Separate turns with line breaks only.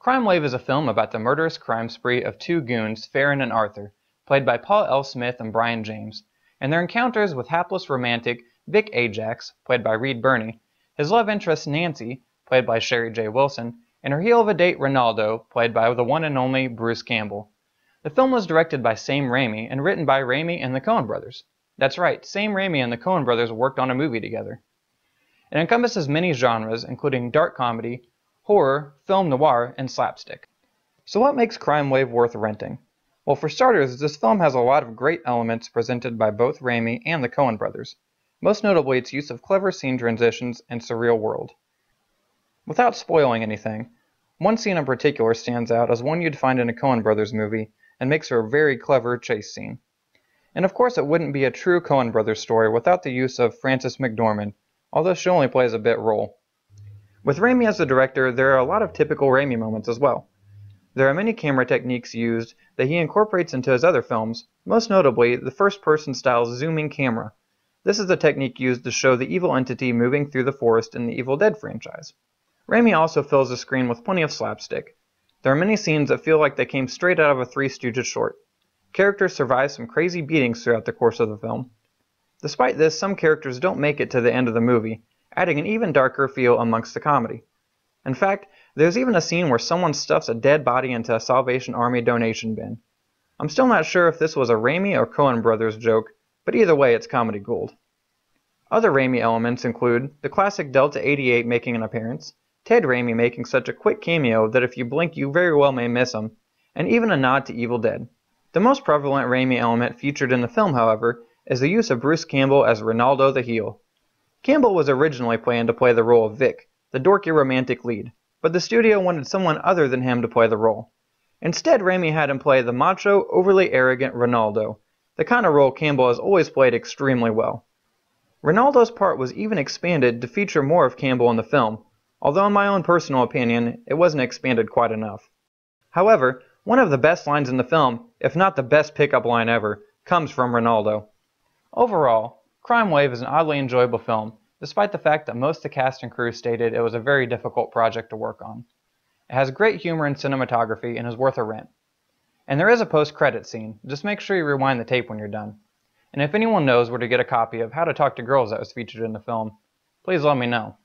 Crime Wave is a film about the murderous crime spree of two goons, Faron and Arthur, played by Paul L. Smith and Brian James, and their encounters with hapless romantic Vic Ajax, played by Reed Birney, his love interest Nancy, played by Sheree J. Wilson, and her heel of a date Ronaldo, played by the one and only Bruce Campbell. The film was directed by Sam Raimi and written by Raimi and the Coen brothers. That's right, Sam Raimi and the Coen brothers worked on a movie together. It encompasses many genres, including dark comedy, horror, film noir, and slapstick. So what makes Crime Wave worth renting? Well, for starters, this film has a lot of great elements presented by both Raimi and the Coen brothers, most notably its use of clever scene transitions and surreal world. Without spoiling anything, one scene in particular stands out as one you'd find in a Coen brothers movie and makes for a very clever chase scene. And of course it wouldn't be a true Coen brothers story without the use of Frances McDormand, although she only plays a bit role. With Raimi as the director, there are a lot of typical Raimi moments as well. There are many camera techniques used that he incorporates into his other films, most notably the first-person style zooming camera. This is a technique used to show the evil entity moving through the forest in the Evil Dead franchise. Raimi also fills the screen with plenty of slapstick. There are many scenes that feel like they came straight out of a Three Stooges short. Characters survive some crazy beatings throughout the course of the film. Despite this, some characters don't make it to the end of the movie, adding an even darker feel amongst the comedy. In fact, there's even a scene where someone stuffs a dead body into a Salvation Army donation bin. I'm still not sure if this was a Raimi or Coen Brothers joke, but either way it's comedy gold. Other Raimi elements include the classic Delta 88 making an appearance, Ted Raimi making such a quick cameo that if you blink you very well may miss him, and even a nod to Evil Dead. The most prevalent Raimi element featured in the film, however, is the use of Bruce Campbell as Ronaldo the heel. Campbell was originally planned to play the role of Vic, the dorky romantic lead, but the studio wanted someone other than him to play the role. Instead, Raimi had him play the macho, overly arrogant Ronaldo, the kind of role Campbell has always played extremely well. Ronaldo's part was even expanded to feature more of Campbell in the film, although in my own personal opinion, it wasn't expanded quite enough. However, one of the best lines in the film, if not the best pickup line ever, comes from Ronaldo. Overall, Crime Wave is an oddly enjoyable film, despite the fact that most of the cast and crew stated it was a very difficult project to work on. It has great humor and cinematography and is worth a rent. And there is a post-credit scene, just make sure you rewind the tape when you're done. And if anyone knows where to get a copy of How to Talk to Girls that was featured in the film, please let me know.